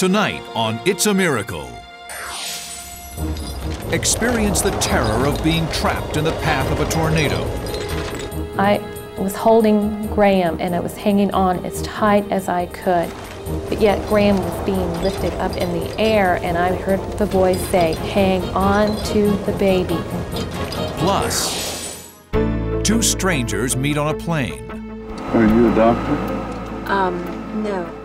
Tonight on It's a Miracle. Experience the terror of being trapped in the path of a tornado. I was holding Graham and I was hanging on as tight as I could. But yet Graham was being lifted up in the air and I heard the voice say, hang on to the baby. Plus, two strangers meet on a plane. Are you a doctor? Um, no.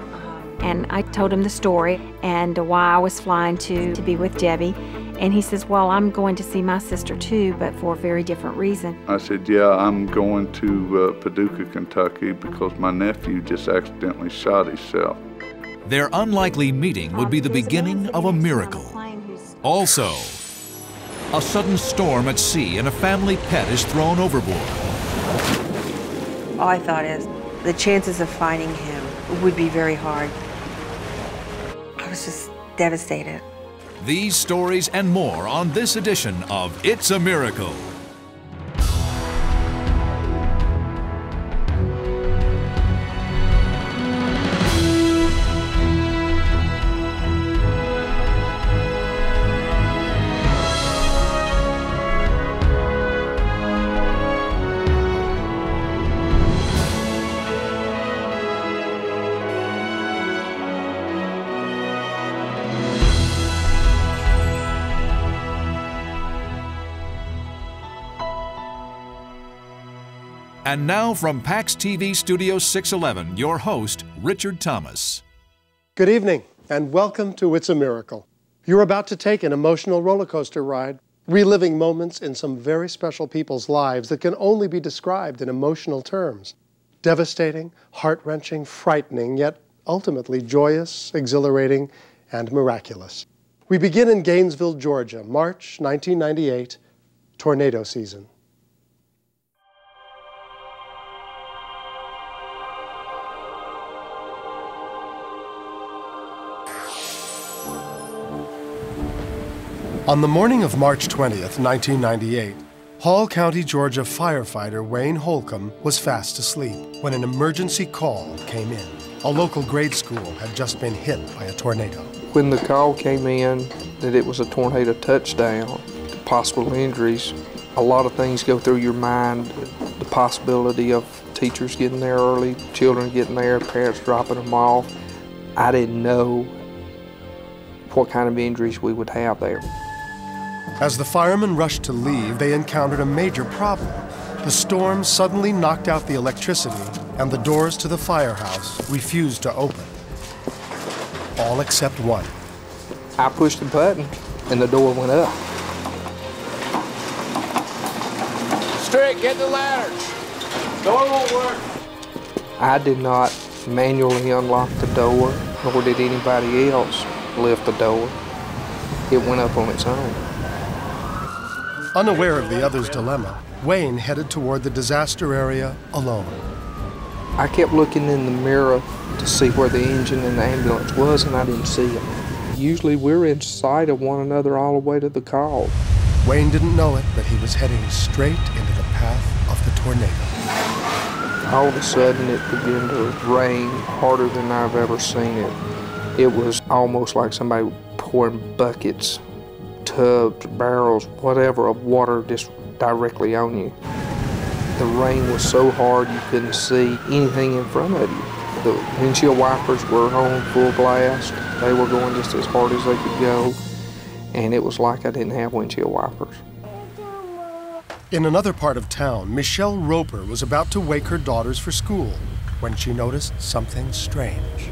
And I told him the story and why I was flying to, to be with Debbie. And he says, Well, I'm going to see my sister too, but for a very different reason. I said, Yeah, I'm going to uh, Paducah, Kentucky because my nephew just accidentally shot himself. Their unlikely meeting would be the beginning of a miracle. Also, a sudden storm at sea and a family pet is thrown overboard. All I thought is the chances of finding him would be very hard. Was just devastated. These stories and more on this edition of It's a Miracle. And now from PAX TV Studio 611, your host, Richard Thomas. Good evening, and welcome to It's a Miracle. You're about to take an emotional roller coaster ride, reliving moments in some very special people's lives that can only be described in emotional terms. Devastating, heart wrenching, frightening, yet ultimately joyous, exhilarating, and miraculous. We begin in Gainesville, Georgia, March 1998, tornado season. On the morning of March 20th, 1998, Hall County, Georgia firefighter Wayne Holcomb was fast asleep when an emergency call came in. A local grade school had just been hit by a tornado. When the call came in that it was a tornado touchdown, possible injuries, a lot of things go through your mind. The possibility of teachers getting there early, children getting there, parents dropping them off. I didn't know what kind of injuries we would have there. As the firemen rushed to leave, they encountered a major problem. The storm suddenly knocked out the electricity, and the doors to the firehouse refused to open. All except one. I pushed the button, and the door went up. Strick, get the ladders. Door won't work. I did not manually unlock the door, nor did anybody else lift the door. It went up on its own. Unaware of the other's dilemma, Wayne headed toward the disaster area alone. I kept looking in the mirror to see where the engine and the ambulance was, and I didn't see them. Usually we're in sight of one another all the way to the call. Wayne didn't know it, but he was heading straight into the path of the tornado. All of a sudden it began to rain harder than I've ever seen it. It was almost like somebody pouring buckets tubs, barrels, whatever of water just directly on you. The rain was so hard you couldn't see anything in front of you. The windshield wipers were on full blast. They were going just as hard as they could go. And it was like I didn't have windshield wipers. In another part of town, Michelle Roper was about to wake her daughters for school when she noticed something strange.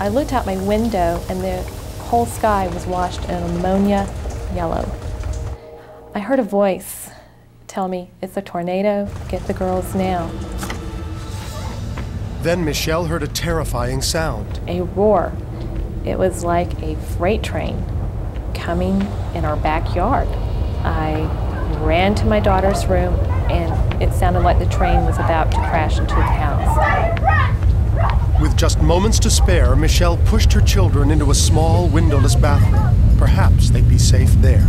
I looked out my window and the whole sky was washed in ammonia yellow. I heard a voice tell me, it's a tornado, get the girls now. Then Michelle heard a terrifying sound. A roar. It was like a freight train coming in our backyard. I ran to my daughter's room and it sounded like the train was about to crash into the house. With just moments to spare, Michelle pushed her children into a small windowless bathroom. Perhaps they'd be safe there.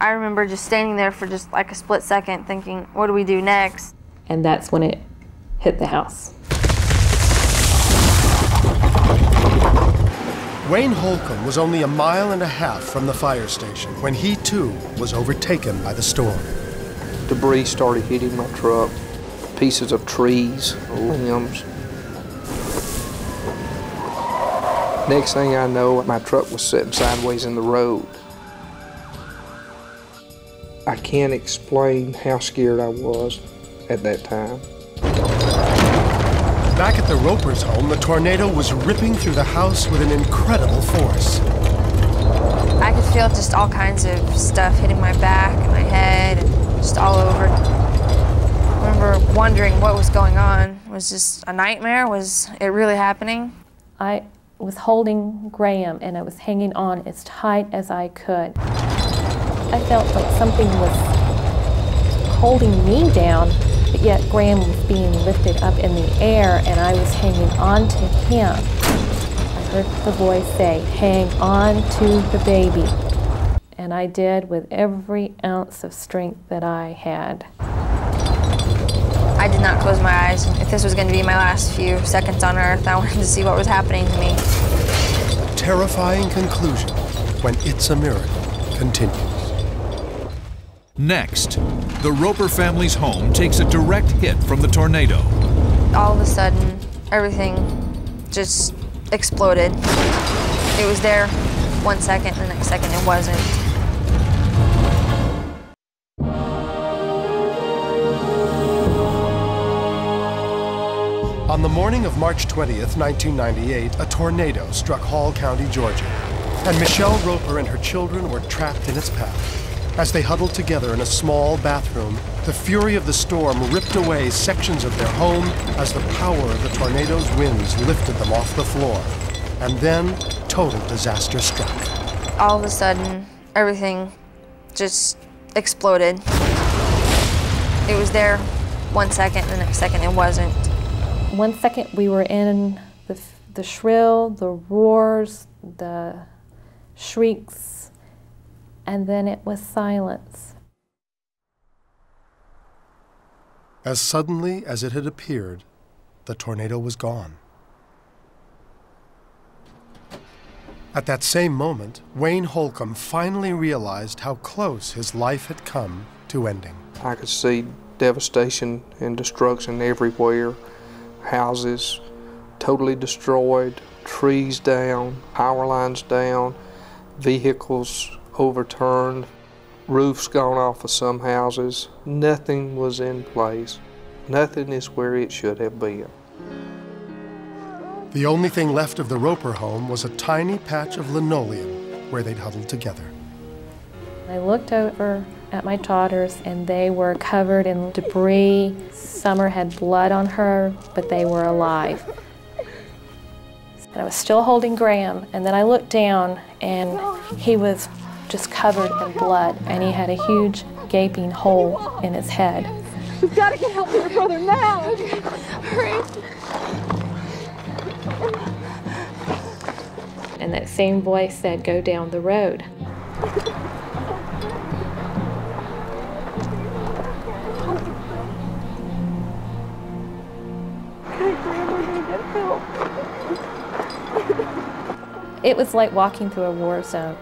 I remember just standing there for just like a split second thinking, what do we do next? And that's when it hit the house. Wayne Holcomb was only a mile and a half from the fire station when he too was overtaken by the storm. Debris started hitting my truck, pieces of trees, limbs. Next thing I know, my truck was sitting sideways in the road. I can't explain how scared I was at that time. Back at the Roper's home, the tornado was ripping through the house with an incredible force. I could feel just all kinds of stuff hitting my back and my head and just all over. I remember wondering what was going on. Was this a nightmare? Was it really happening? I was holding Graham and I was hanging on as tight as I could. I felt like something was holding me down but yet Graham was being lifted up in the air and I was hanging on to him. I heard the voice say, hang on to the baby. And I did with every ounce of strength that I had. I did not close my eyes. If this was going to be my last few seconds on earth, I wanted to see what was happening to me. Terrifying conclusion when It's a Miracle continues. Next, the Roper family's home takes a direct hit from the tornado. All of a sudden, everything just exploded. It was there one second, the next second it wasn't. On the morning of March 20th, 1998, a tornado struck Hall County, Georgia, and Michelle Roper and her children were trapped in its path. As they huddled together in a small bathroom, the fury of the storm ripped away sections of their home as the power of the tornado's winds lifted them off the floor. And then, total disaster struck. All of a sudden, everything just exploded. It was there one second, the next second it wasn't. One second we were in the, the shrill, the roars, the shrieks, and then it was silence. As suddenly as it had appeared, the tornado was gone. At that same moment, Wayne Holcomb finally realized how close his life had come to ending. I could see devastation and destruction everywhere. Houses totally destroyed, trees down, power lines down, vehicles overturned, roofs gone off of some houses. Nothing was in place. Nothing is where it should have been. The only thing left of the Roper home was a tiny patch of linoleum where they'd huddled together. I looked over at my daughters and they were covered in debris. Summer had blood on her, but they were alive. And I was still holding Graham, and then I looked down and he was just covered in blood, and he had a huge gaping hole in his head. We've got to get help for your brother now. Hurry. And that same voice said, Go down the road. It was like walking through a war zone.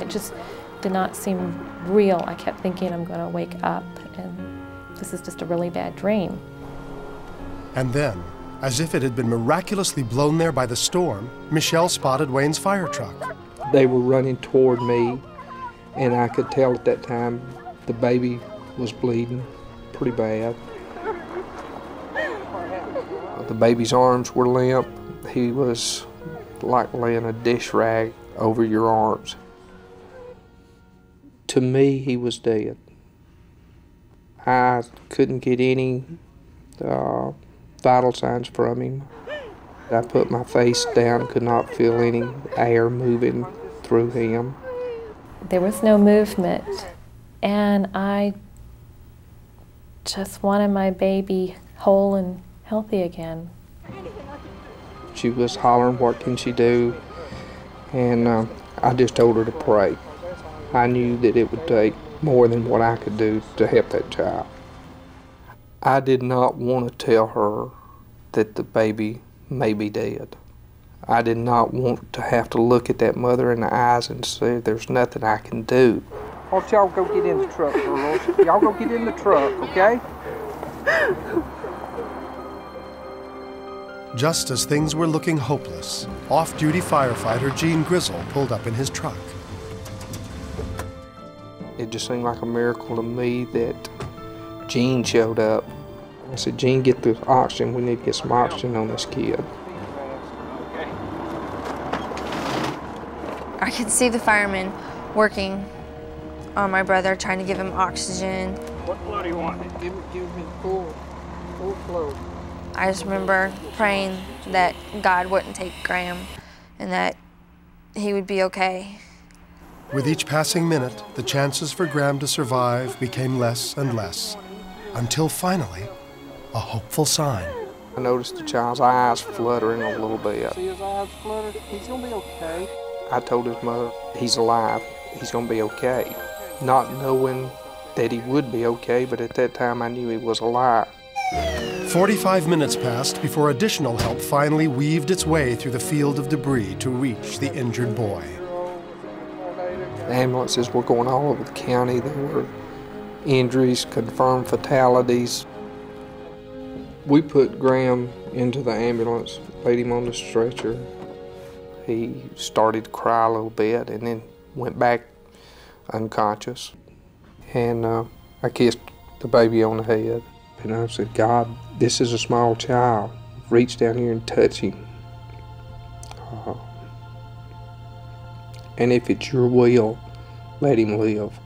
It just did not seem real. I kept thinking I'm going to wake up and this is just a really bad dream. And then, as if it had been miraculously blown there by the storm, Michelle spotted Wayne's fire truck. They were running toward me, and I could tell at that time the baby was bleeding pretty bad. The baby's arms were limp. He was like laying a dish rag over your arms. To me, he was dead. I couldn't get any uh, vital signs from him. I put my face down, could not feel any air moving through him. There was no movement, and I just wanted my baby whole and healthy again. She was hollering, What can she do? And uh, I just told her to pray. I knew that it would take more than what I could do to help that child. I did not want to tell her that the baby may be dead. I did not want to have to look at that mother in the eyes and say there's nothing I can do. Why don't y'all go get in the truck, girls? y'all go get in the truck, okay? Just as things were looking hopeless, off duty firefighter Gene Grizzle pulled up in his truck. It just seemed like a miracle to me that Gene showed up. I said, Gene, get the oxygen. We need to get some oxygen on this kid. I could see the firemen working on my brother, trying to give him oxygen. What flow do you want? Give, give me full, full flow. I just remember praying that God wouldn't take Graham and that he would be okay. With each passing minute, the chances for Graham to survive became less and less, until finally, a hopeful sign. I noticed the child's eyes fluttering a little bit. See his eyes flutter? He's gonna be okay. I told his mother, he's alive, he's gonna be okay. Not knowing that he would be okay, but at that time I knew he was alive. 45 minutes passed before additional help finally weaved its way through the field of debris to reach the injured boy. The ambulances were going all over the county. There were injuries, confirmed fatalities. We put Graham into the ambulance, laid him on the stretcher. He started to cry a little bit and then went back unconscious. And uh, I kissed the baby on the head. And I said, God, this is a small child. Reach down here and touch him. Uh, and if it's your will, let him live.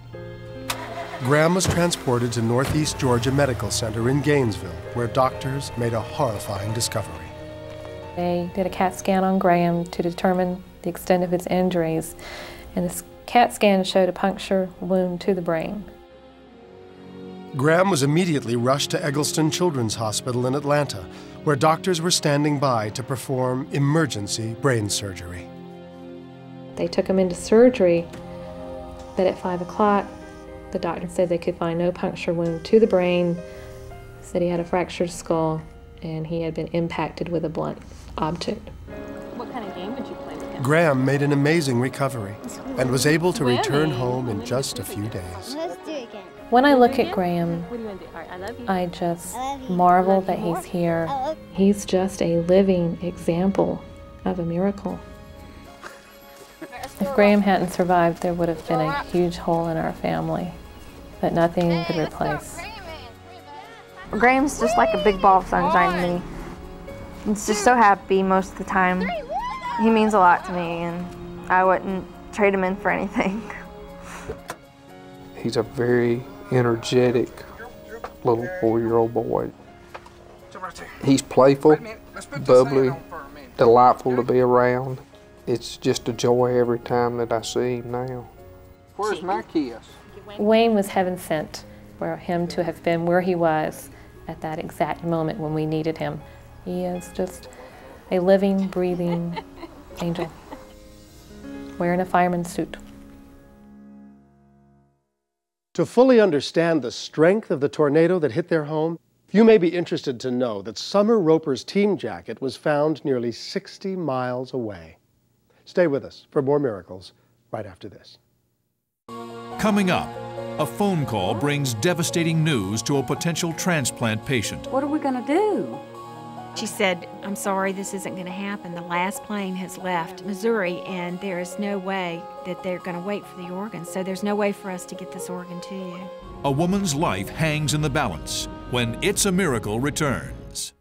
Graham was transported to Northeast Georgia Medical Center in Gainesville, where doctors made a horrifying discovery. They did a CAT scan on Graham to determine the extent of his injuries, and this CAT scan showed a puncture wound to the brain. Graham was immediately rushed to Egleston Children's Hospital in Atlanta, where doctors were standing by to perform emergency brain surgery. They took him into surgery, but at 5 o'clock, the doctor said they could find no puncture wound to the brain, said he had a fractured skull, and he had been impacted with a blunt object. What kind of game would you play with him? Graham made an amazing recovery and was able to return home in just a few days. When I look at Graham, I just marvel that he's here. He's just a living example of a miracle. If Graham hadn't survived, there would have been a huge hole in our family that nothing could replace. Graham's just like a big ball of sunshine to me. He's just so happy most of the time. He means a lot to me, and I wouldn't trade him in for anything. He's a very energetic little four-year-old boy. He's playful, bubbly, delightful to be around. It's just a joy every time that I see him now. Where's my kiss? Wayne was heaven sent for him to have been where he was at that exact moment when we needed him. He is just a living, breathing angel wearing a fireman's suit. To fully understand the strength of the tornado that hit their home, you may be interested to know that Summer Roper's team jacket was found nearly 60 miles away. Stay with us for more miracles right after this. Coming up, a phone call brings devastating news to a potential transplant patient. What are we going to do? She said, I'm sorry, this isn't going to happen. The last plane has left Missouri, and there is no way that they're going to wait for the organ. So there's no way for us to get this organ to you. A woman's life hangs in the balance when It's a Miracle returns.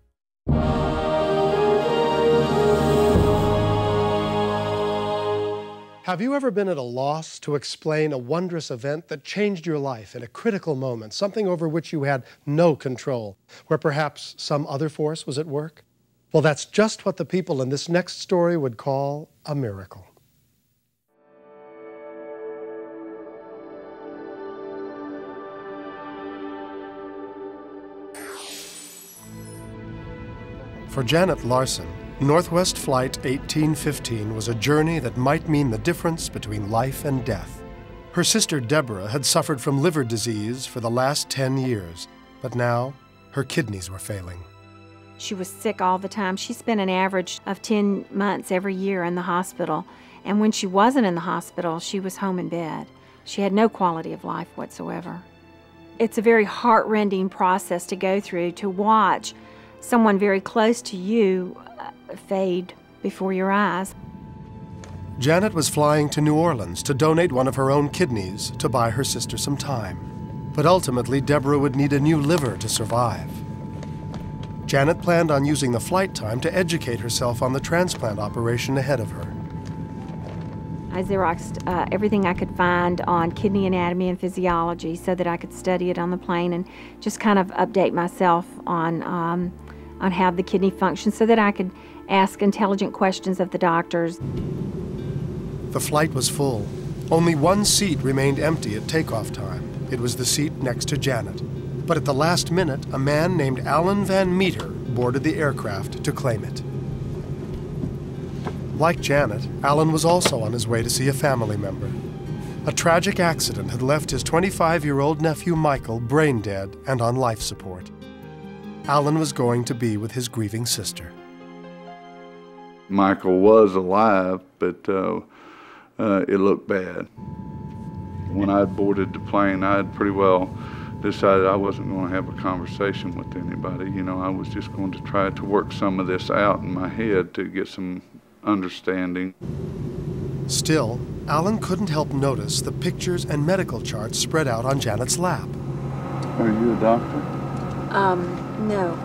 Have you ever been at a loss to explain a wondrous event that changed your life in a critical moment, something over which you had no control, where perhaps some other force was at work? Well, that's just what the people in this next story would call a miracle. For Janet Larson, Northwest Flight 1815 was a journey that might mean the difference between life and death. Her sister Deborah had suffered from liver disease for the last 10 years, but now her kidneys were failing. She was sick all the time. She spent an average of 10 months every year in the hospital. And when she wasn't in the hospital, she was home in bed. She had no quality of life whatsoever. It's a very heartrending process to go through to watch someone very close to you uh, fade before your eyes. Janet was flying to New Orleans to donate one of her own kidneys to buy her sister some time. But ultimately, Deborah would need a new liver to survive. Janet planned on using the flight time to educate herself on the transplant operation ahead of her. I Xeroxed uh, everything I could find on kidney anatomy and physiology so that I could study it on the plane and just kind of update myself on, um, on how the kidney functions so that I could ask intelligent questions of the doctors. The flight was full. Only one seat remained empty at takeoff time. It was the seat next to Janet. But at the last minute, a man named Alan Van Meter boarded the aircraft to claim it. Like Janet, Alan was also on his way to see a family member. A tragic accident had left his 25 year old nephew Michael brain dead and on life support. Alan was going to be with his grieving sister. Michael was alive, but uh, uh, it looked bad. When I boarded the plane, I had pretty well decided I wasn't going to have a conversation with anybody. You know, I was just going to try to work some of this out in my head to get some understanding. Still, Alan couldn't help notice the pictures and medical charts spread out on Janet's lap. Are you a doctor? Um, no.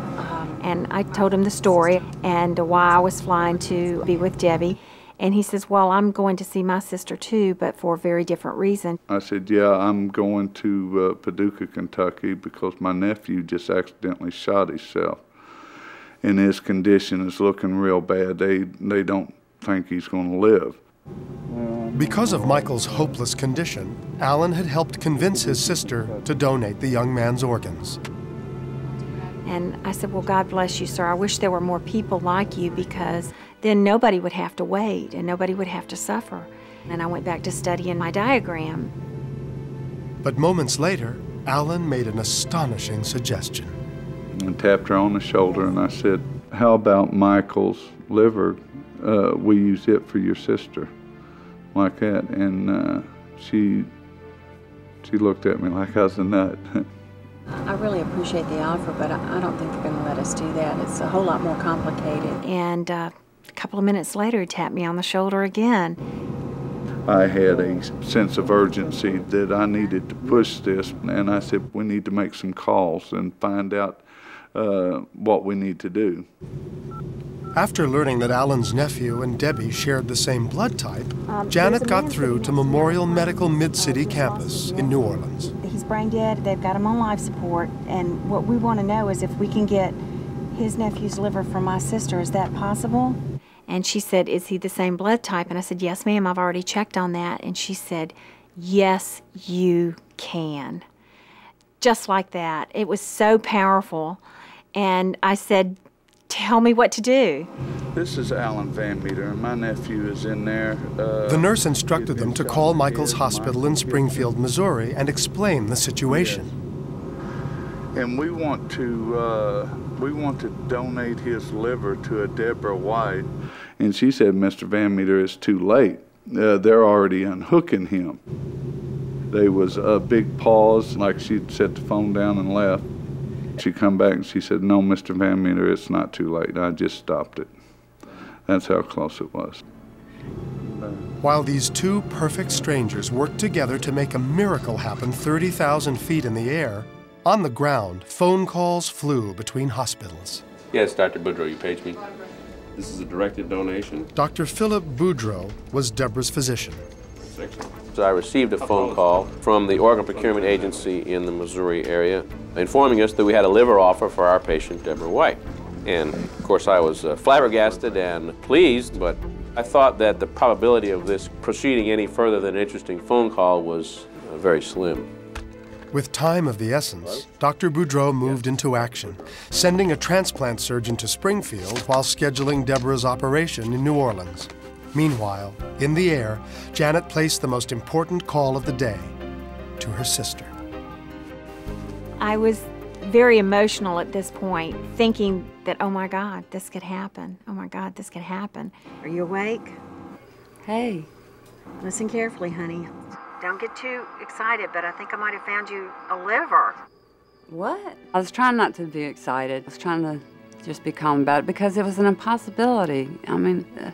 And I told him the story and why I was flying to be with Debbie. And he says, Well, I'm going to see my sister too, but for a very different reason. I said, Yeah, I'm going to uh, Paducah, Kentucky because my nephew just accidentally shot himself. And his condition is looking real bad. They, they don't think he's going to live. Because of Michael's hopeless condition, Alan had helped convince his sister to donate the young man's organs. And I said, Well, God bless you, sir. I wish there were more people like you because then nobody would have to wait and nobody would have to suffer. And I went back to studying my diagram. But moments later, Alan made an astonishing suggestion. And tapped her on the shoulder, and I said, How about Michael's liver? Uh, we use it for your sister, like that. And uh, she, she looked at me like I was a nut. I really appreciate the offer, but I don't think they're going to let us do that. It's a whole lot more complicated. And uh, a couple of minutes later, he tapped me on the shoulder again. I had a sense of urgency that I needed to push this, and I said, We need to make some calls and find out uh, what we need to do. After learning that Alan's nephew and Debbie shared the same blood type, Um, Janet got through to Memorial. Medical Mid City campus in New Orleans. He's brain dead. They've got him on life support. And what we want to know is if we can get his nephew's liver from my sister. Is that possible? And she said, Is he the same blood type? And I said, Yes, ma'am, I've already checked on that. And she said, Yes, you can. Just like that. It was so powerful. And I said, Tell me what to do. This is Alan Van Meter, and my nephew is in there. Uh, The nurse instructed them to call Michael's hospital in Springfield, Missouri, and explain the situation. and we want to uh, we want to donate his liver to a Deborah White. And she said, Mr. Van Meter, it's too late. Uh, they're already unhooking him. There was a big pause, like she'd set the phone down and left. She come back and she said, No, Mr. Van Meter, it's not too late. I just stopped it. That's how close it was. While these two perfect strangers worked together to make a miracle happen 30,000 feet in the air, on the ground, phone calls flew between hospitals. Yes, Dr. Boudreau, you paged me. This is a directed donation. Dr. Philip Boudreau was Deborah's physician. So I received a phone call from the organ procurement agency in the Missouri area informing us that we had a liver offer for our patient, Deborah White. And of course, I was uh, flabbergasted and pleased, but I thought that the probability of this proceeding any further than an interesting phone call was uh, very slim. With time of the essence, Dr. Boudreau moved into action, sending a transplant surgeon to Springfield while scheduling Deborah's operation in New Orleans. Meanwhile, in the air, Janet placed the most important call of the day to her sister. I was very emotional at this point, thinking that, oh my God, this could happen. Oh my God, this could happen. Are you awake? Hey. Listen carefully, honey. Don't get too excited, but I think I might have found you a liver. What? I was trying not to be excited. I was trying to just be calm about it because it was an impossibility. I mean, uh,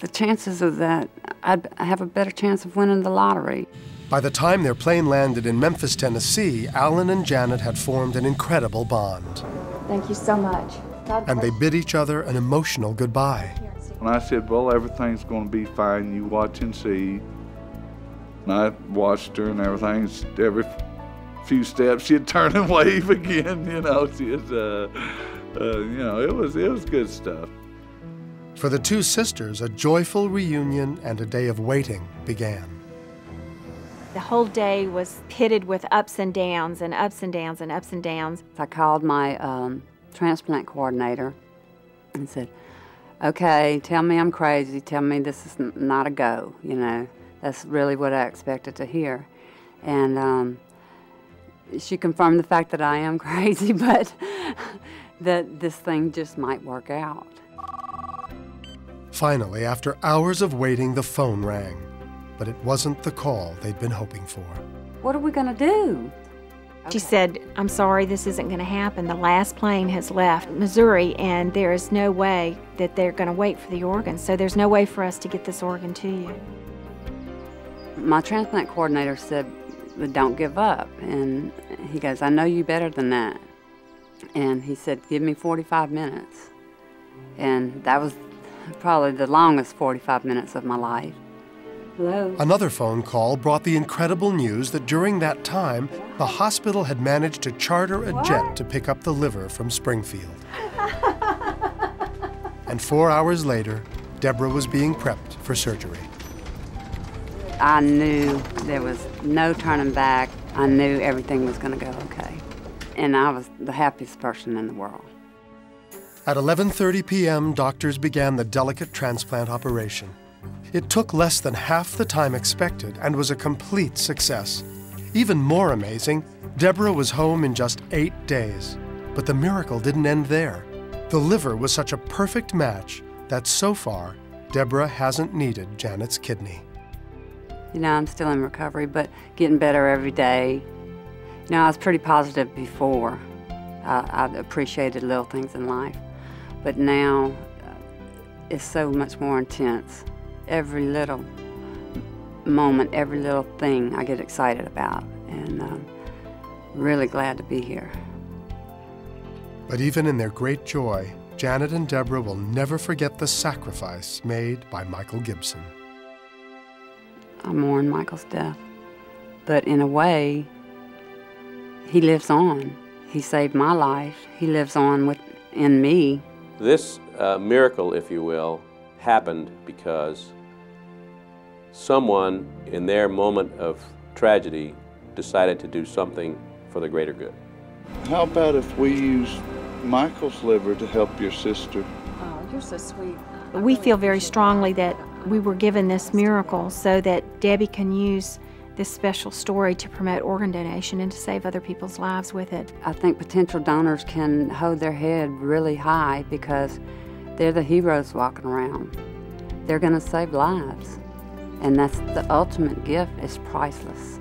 the chances of that, I'd have a better chance of winning the lottery. By the time their plane landed in Memphis, Tennessee, Alan and Janet had formed an incredible bond. Thank you so much. God and they bid each other an emotional goodbye. And I said, well, everything's going to be fine, you watch and see. And I watched her and everything. Every few steps, she'd turn and wave again. You know, she'd, uh, uh, you know, it was it was good stuff. For the two sisters, a joyful reunion and a day of waiting began. The whole day was pitted with ups and downs and ups and downs and ups and downs. I called my um, transplant coordinator and said, okay, tell me I'm crazy. Tell me this is not a go, you know. That's really what I expected to hear. And um, she confirmed the fact that I am crazy, but that this thing just might work out. Finally, after hours of waiting, the phone rang. But it wasn't the call they'd been hoping for. What are we going to do? She said, I'm sorry, this isn't going to happen. The last plane has left Missouri, and there is no way that they're going to wait for the organ. So there's no way for us to get this organ to you. My transplant coordinator said, Don't give up. And he goes, I know you better than that. And he said, Give me 45 minutes. And that was probably the longest 45 minutes of my life. Hello. Another phone call brought the incredible news that during that time, the hospital had managed to charter a what? jet to pick up the liver from Springfield. and four hours later, Deborah was being prepped for surgery. I knew there was no turning back. I knew everything was going to go okay. And I was the happiest person in the world. At 11:30 p.m., doctors began the delicate transplant operation. It took less than half the time expected and was a complete success. Even more amazing, Deborah was home in just eight days. But the miracle didn't end there. The liver was such a perfect match that so far, Deborah hasn't needed Janet's kidney. You know, I'm still in recovery, but getting better every day. You know, I was pretty positive before. I, I appreciated little things in life. But now, uh, it's so much more intense every little moment, every little thing I get excited about. And um, really glad to be here. But even in their great joy, Janet and Deborah will never forget the sacrifice made by Michael Gibson. I mourn Michael's death, but in a way, he lives on. He saved my life. He lives on within me. This uh, miracle, if you will, happened because someone in their moment of tragedy decided to do something for the greater good. How about if we use Michael's liver to help your sister? Oh, you're so sweet. We feel very strongly that we were given this miracle so that Debbie can use this special story to promote organ donation and to save other people's lives with it. I think potential donors can hold their head really high because they're the heroes walking around. They're going to save lives. And that's the ultimate gift is priceless.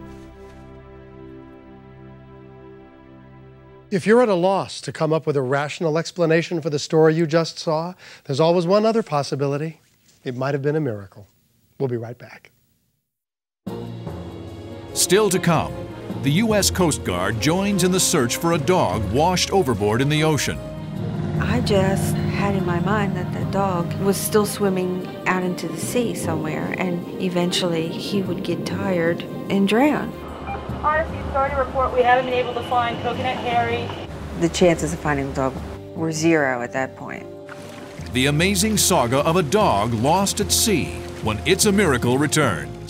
If you're at a loss to come up with a rational explanation for the story you just saw, there's always one other possibility. It might have been a miracle. We'll be right back. Still to come, the U.S. Coast Guard joins in the search for a dog washed overboard in the ocean. I just had in my mind that the dog was still swimming out into the sea somewhere, and eventually he would get tired and drown. Odyssey Authority report we haven't been able to find Coconut Harry. The chances of finding the dog were zero at that point. The amazing saga of a dog lost at sea when It's a Miracle returns.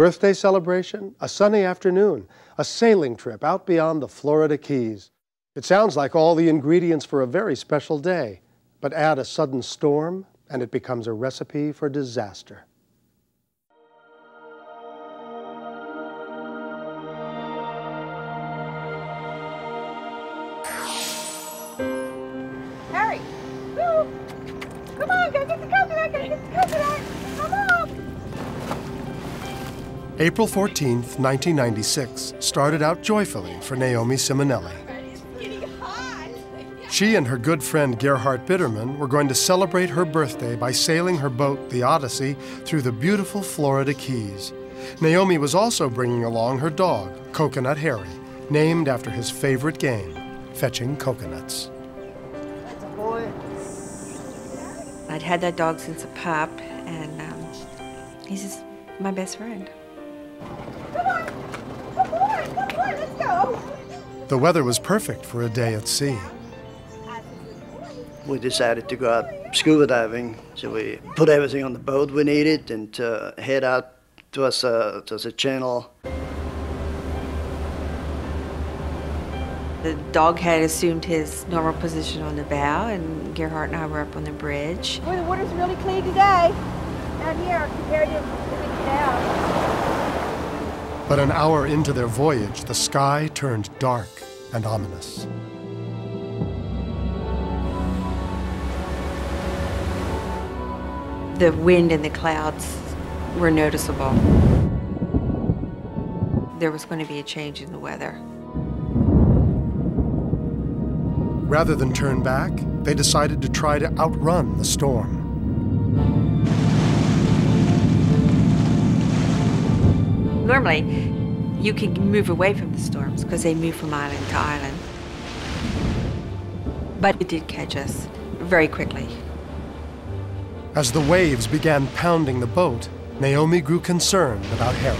birthday celebration, a sunny afternoon, a sailing trip out beyond the Florida Keys. It sounds like all the ingredients for a very special day, but add a sudden storm and it becomes a recipe for disaster. Harry, come on, go get the car. April 14, 1996, started out joyfully for Naomi Simonelli. She and her good friend Gerhard Bitterman were going to celebrate her birthday by sailing her boat, the Odyssey, through the beautiful Florida Keys. Naomi was also bringing along her dog, Coconut Harry, named after his favorite game, fetching coconuts. I'd had that dog since a pup, and um, he's just my best friend. The weather was perfect for a day at sea. We decided to go out scuba diving, so we put everything on the boat we needed and uh, head out towards a, towards a channel. The dog had assumed his normal position on the bow, and Gerhard and I were up on the bridge. Boy, the water's really clean today out here compared to when we get out. But an hour into their voyage, the sky turned dark and ominous. The wind and the clouds were noticeable. There was going to be a change in the weather. Rather than turn back, they decided to try to outrun the storm. Normally, you can move away from the storms because they move from island to island. But it did catch us very quickly. As the waves began pounding the boat, Naomi grew concerned about Harry.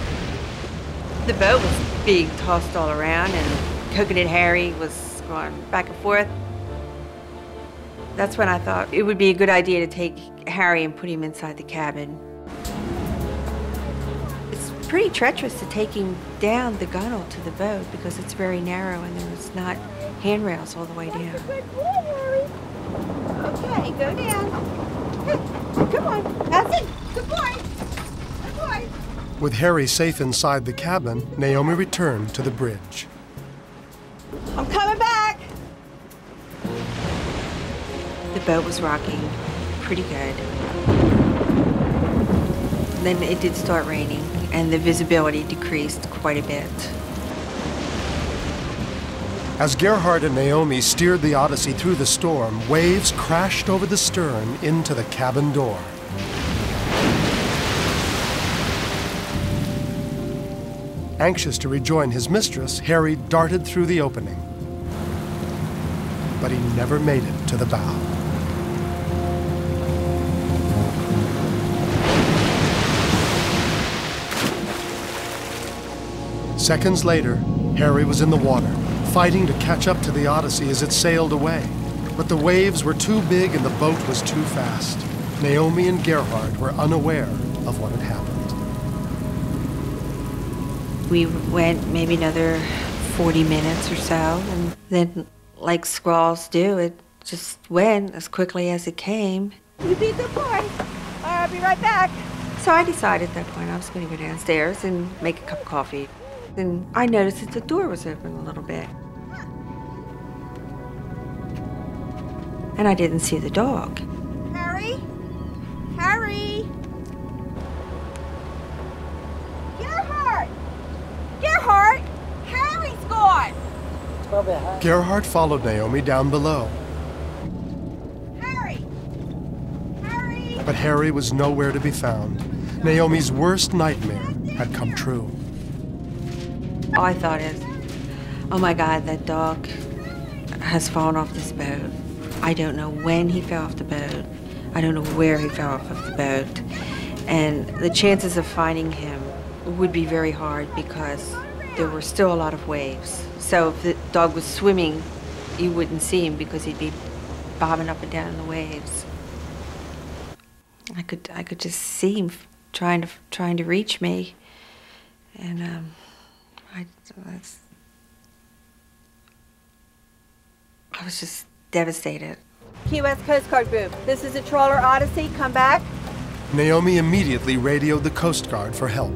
The boat was being tossed all around, and Coconut Harry was going back and forth. That's when I thought it would be a good idea to take Harry and put him inside the cabin. It's pretty treacherous to take him down the gunnel to the boat because it's very narrow and there's not handrails all the way down. Good boy, Harry. Okay, go down. Good. Come on. That's it. Good boy. Good boy. With Harry safe inside the cabin, Naomi returned to the bridge. I'm coming back. The boat was rocking pretty good. Then it did start raining, and the visibility decreased quite a bit. As Gerhard and Naomi steered the Odyssey through the storm, waves crashed over the stern into the cabin door. Anxious to rejoin his mistress, Harry darted through the opening. But he never made it to the bow. Seconds later, Harry was in the water, fighting to catch up to the Odyssey as it sailed away. But the waves were too big and the boat was too fast. Naomi and Gerhard were unaware of what had happened. We went maybe another 40 minutes or so, and then, like squalls do, it just went as quickly as it came. You be a good boy. I'll be right back. So I decided at that point I was going to go downstairs and make a cup of coffee. And I noticed that the door was open a little bit. And I didn't see the dog. Harry? Harry? Gerhard! Gerhard! Harry's gone! Gerhard followed Naomi down below. Harry! Harry! But Harry was nowhere to be found. Naomi's worst nightmare had come true. All I thought is, oh my God, that dog has fallen off this boat. I don't know when he fell off the boat. I don't know where he fell off of the boat. And the chances of finding him would be very hard because there were still a lot of waves. So if the dog was swimming, you wouldn't see him because he'd be bobbing up and down in the waves. I could I could just see him trying to trying to reach me, and um, I that's I was just devastated. Key West Coast Guard group. This is a trawler Odyssey. Come back. Naomi immediately radioed the Coast Guard for help.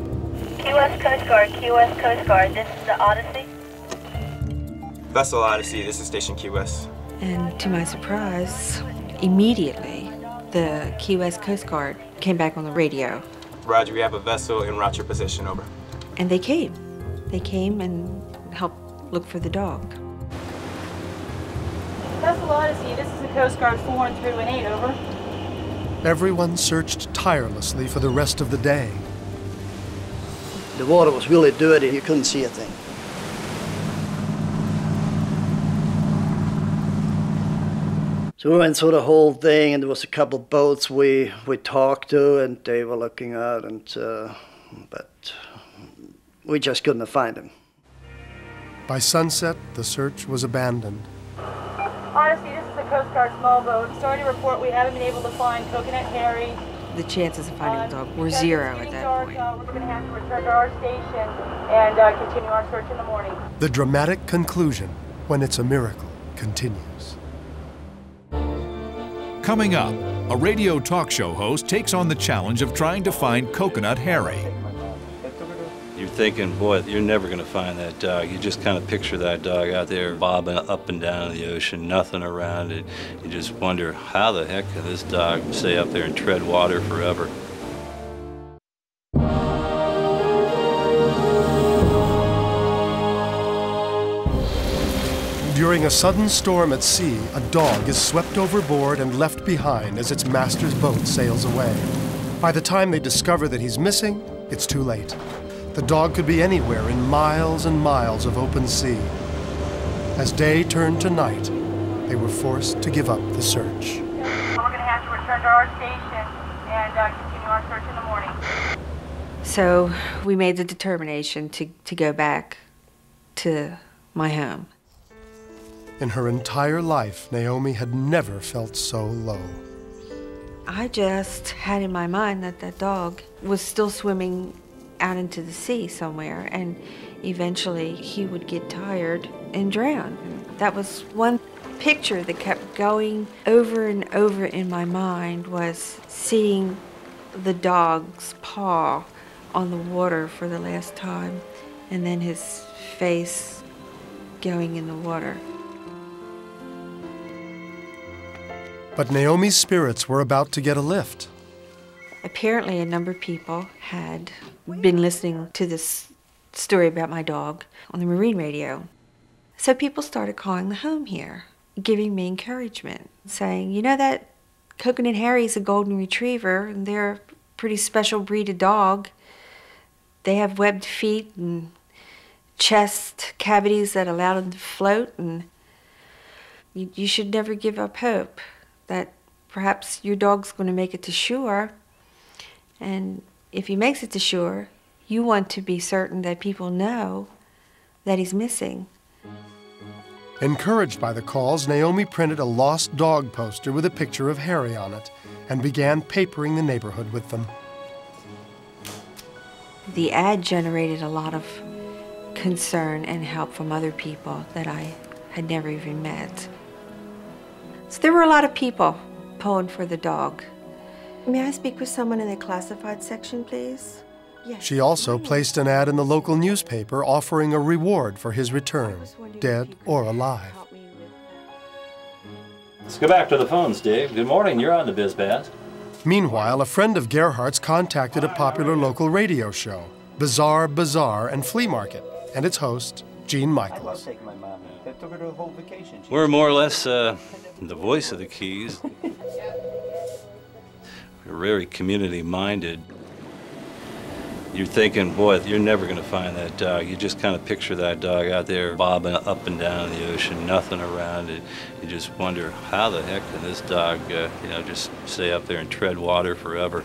Key West Coast Guard, Key West Coast Guard. This is the Odyssey. Vessel Odyssey, this is Station Key West. And to my surprise, immediately the Key West Coast Guard came back on the radio. Roger, we have a vessel in route your position, over. And they came. They came and helped look for the dog. That's a Vessel Odyssey, this is the Coast Guard 4 and through and 8, over. Everyone searched tirelessly for the rest of the day. The water was really dirty, you couldn't see a thing. So we went through the whole thing, and there was a couple of boats we, we talked to, and they were looking out, and uh, but we just couldn't find him. By sunset, the search was abandoned. Honestly, this is the Coast Guard small boat. Sorry to report we haven't been able to find Coconut Harry. The chances of finding the dog were Because zero at that dark, point. Uh, we're going to have to return to our station and uh, continue our search in the morning. The dramatic conclusion, when it's a miracle, continues. Coming up, a radio talk show host takes on the challenge of trying to find Coconut Harry. You're thinking, boy, you're never going to find that dog. You just kind of picture that dog out there bobbing up and down in the ocean, nothing around it. You just wonder, how the heck can this dog stay up there and tread water forever? During a sudden storm at sea, a dog is swept overboard and left behind as its master's boat sails away. By the time they discover that he's missing, it's too late. The dog could be anywhere in miles and miles of open sea. As day turned to night, they were forced to give up the search. We're going to have to return to our station and uh, continue our search in the morning. So we made the determination to, to go back to my home. In her entire life, Naomi had never felt so low. I just had in my mind that that dog was still swimming out into the sea somewhere, and eventually he would get tired and drown. That was one picture that kept going over and over in my mind was seeing the dog's paw on the water for the last time, and then his face going in the water. But Naomi's spirits were about to get a lift. Apparently, a number of people had been listening to this story about my dog on the marine radio. So people started calling the home here, giving me encouragement, saying, you know, that Coconut Harry's a golden retriever, and they're a pretty special breed of dog. They have webbed feet and chest cavities that allow them to float, and you, you should never give up hope that perhaps your dog's going to make it to shore. And if he makes it to shore, you want to be certain that people know that he's missing. Encouraged by the calls, Naomi printed a lost dog poster with a picture of Harry on it and began papering the neighborhood with them. The ad generated a lot of concern and help from other people that I had never even met. So there were a lot of people pulling for the dog. May I speak with someone in the classified section, please? Yes. She also placed an ad in the local newspaper offering a reward for his return, dead or alive. Let's go back to the phones, Dave. Good morning. You're on the BizBaz. Meanwhile, a friend of Gerhard's contacted a popular local radio show, Bizarre Bazaar and Flea Market, and its host, Gene Michaels. We're more or less uh, the voice of the Keys. We're very community minded. You're thinking, boy, you're never going to find that dog. You just kind of picture that dog out there bobbing up and down in the ocean, nothing around it. You just wonder, how the heck can this dog, uh, you know, just stay up there and tread water forever?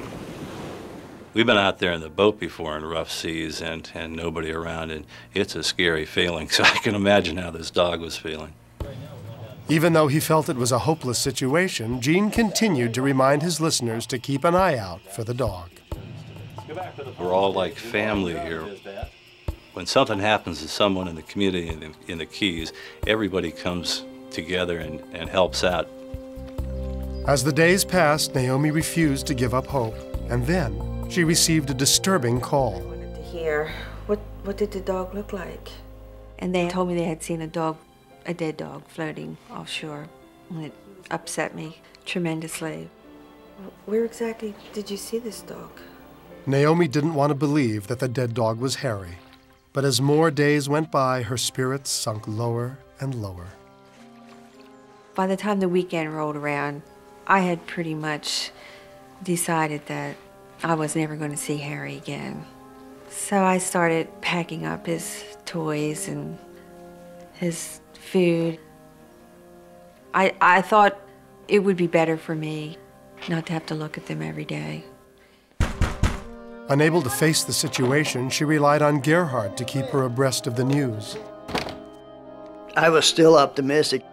We've been out there in the boat before in rough seas and, and nobody around, and it's a scary feeling. So I can imagine how this dog was feeling. Even though he felt it was a hopeless situation, Gene continued to remind his listeners to keep an eye out for the dog. We're all like family here. When something happens to someone in the community in the, in the Keys, everybody comes together and, and helps out. As the days passed, Naomi refused to give up hope, and then she received a disturbing call. I wanted To hear, what, what did the dog look like? And they told me they had seen a dog, a dead dog, floating offshore. And it upset me tremendously. Where exactly did you see this dog? Naomi didn't want to believe that the dead dog was Harry, but as more days went by, her spirits sunk lower and lower. By the time the weekend rolled around, I had pretty much decided that I was never going to see Harry again. So I started packing up his toys and his food. I, I thought it would be better for me not to have to look at them every day. Unable to face the situation, she relied on Gerhard to keep her abreast of the news. I was still optimistic.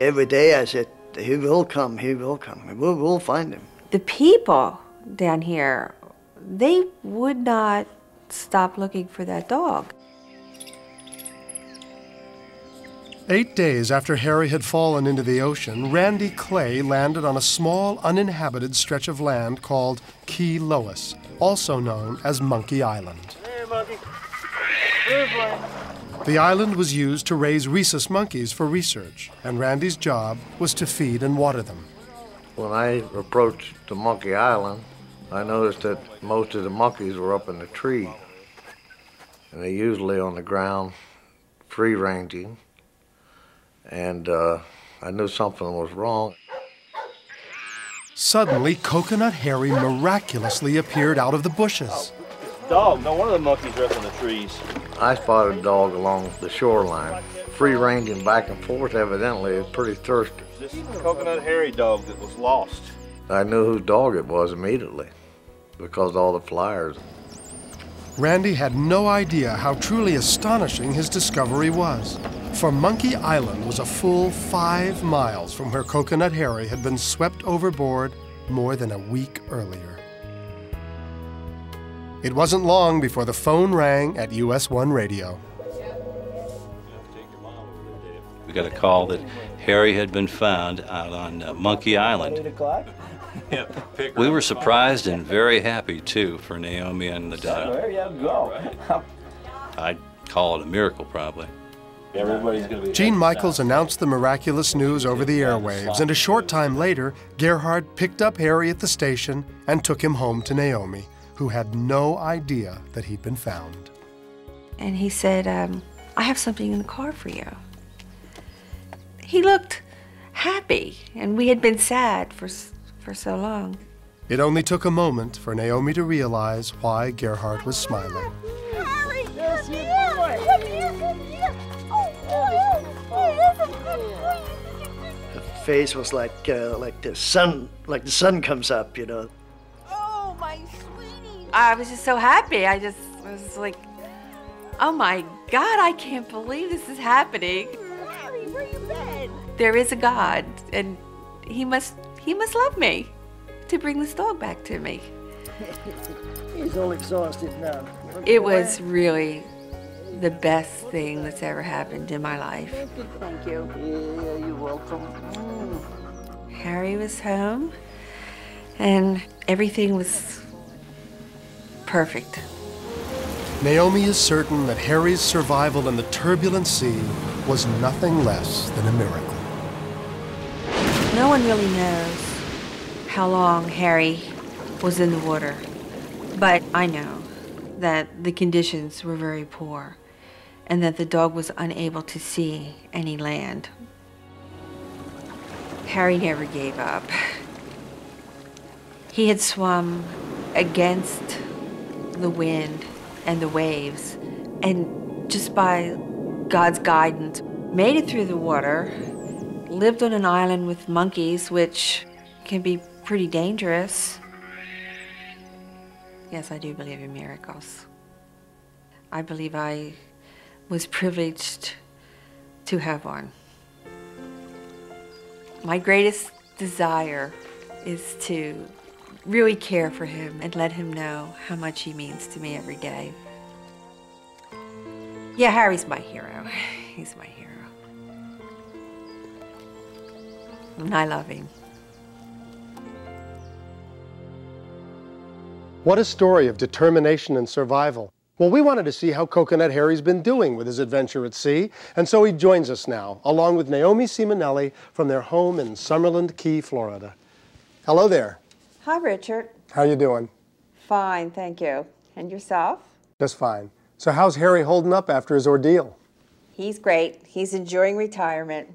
Every day I said, he will come, he will come, we'll, we'll find him. The people down here, they would not stop looking for that dog. Eight days after Harry had fallen into the ocean, Randy Clay landed on a small, uninhabited stretch of land called Key Lois, also known as Monkey Island. Hey, monkey. The island was used to raise rhesus monkeys for research, and Randy's job was to feed and water them. When I approached the Monkey Island, I noticed that most of the monkeys were up in the tree, and they're usually on the ground, free ranging and uh, I knew something was wrong. Suddenly, Coconut Harry miraculously appeared out of the bushes. Dog, no one of the monkeys are up in the trees. I spotted a dog along the shoreline, free ranging back and forth, evidently, it's pretty thirsty. This is Coconut Harry dog that was lost. I knew whose dog it was immediately because all the flyers. Randy had no idea how truly astonishing his discovery was. For Monkey Island was a full five miles from where Coconut Harry had been swept overboard more than a week earlier. It wasn't long before the phone rang at US 1 Radio. We got a call that Harry had been found out on uh, Monkey Island. We were surprised and very happy too for Naomi and the dog. There you go. I'd call it a miracle, probably. Everybody's gonna be. Gene Michaels announced the miraculous news over the airwaves, and a short time later, Gerhard picked up Harry at the station and took him home to Naomi, who had no idea that he'd been found. And he said, um, I have something in the car for you. He looked happy, and we had been sad for, s- for so long. It only took a moment for Naomi to realize why Gerhard was smiling. Harry, come here! Come here, come here! Oh, boy! This is good The face was like uh, like the sun, like the sun comes up, you know. Oh, my sweetie! I was just so happy. I just was like, oh my God, I can't believe this is happening. Harry, where you been? There is a God, and he must he must love me to bring this dog back to me. He's all exhausted now. It was really the best thing that's ever happened in my life. Thank you. Yeah, you're welcome. Harry was home, and everything was perfect. Naomi is certain that Harry's survival in the turbulent sea was nothing less than a miracle. No one really knows how long Harry was in the water, but I know that the conditions were very poor and that the dog was unable to see any land. Harry never gave up. He had swum against the wind and the waves, and just by God's guidance, made it through the water, lived on an island with monkeys, which can be pretty dangerous. Yes, I do believe in miracles. I believe I was privileged to have one. My greatest desire is to really care for him and let him know how much he means to me every day. Yeah, Harry's my hero. He's my hero. And I love him. What a story of determination and survival. Well, we wanted to see how Coconut Harry's been doing with his adventure at sea, and so he joins us now, along with Naomi Simonelli from their home in Summerland Key, Florida. Hello there. Hi, Richard. How you doing? Fine, thank you. And yourself? Just fine. So, how's Harry holding up after his ordeal? He's great. He's enjoying retirement.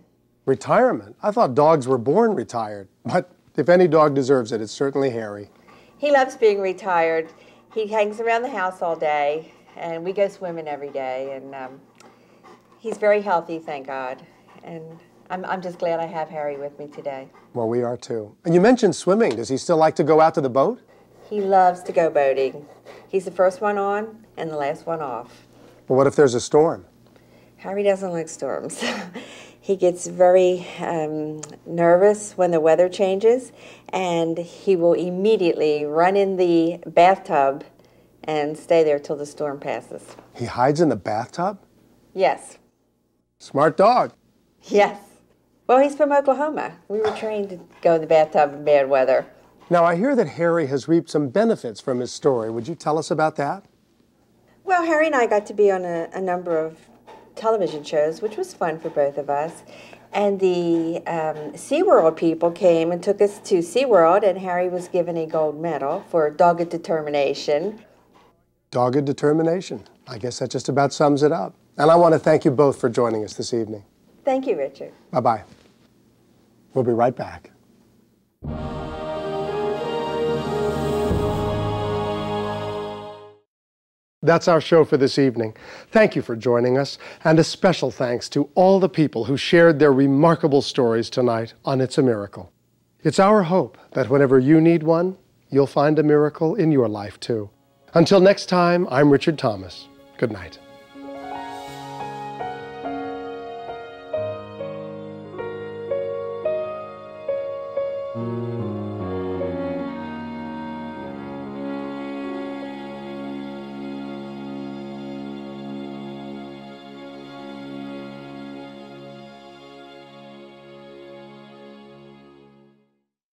Retirement? I thought dogs were born retired. But if any dog deserves it, it's certainly Harry. He loves being retired. He hangs around the house all day, and we go swimming every day. And um, he's very healthy, thank God. And I'm, I'm just glad I have Harry with me today. Well, we are too. And you mentioned swimming. Does he still like to go out to the boat? He loves to go boating. He's the first one on and the last one off. Well, what if there's a storm? Harry doesn't like storms. he gets very um, nervous when the weather changes, and he will immediately run in the bathtub and stay there till the storm passes. He hides in the bathtub? Yes. Smart dog. Yes. Well, he's from Oklahoma. We were trained to go in the bathtub in bad weather. Now, I hear that Harry has reaped some benefits from his story. Would you tell us about that? Well, Harry and I got to be on a, a number of television shows, which was fun for both of us. And the um, SeaWorld people came and took us to SeaWorld, and Harry was given a gold medal for dogged determination. Dogged determination. I guess that just about sums it up. And I want to thank you both for joining us this evening. Thank you, Richard. Bye bye. We'll be right back. That's our show for this evening. Thank you for joining us, and a special thanks to all the people who shared their remarkable stories tonight on It's a Miracle. It's our hope that whenever you need one, you'll find a miracle in your life too. Until next time, I'm Richard Thomas. Good night.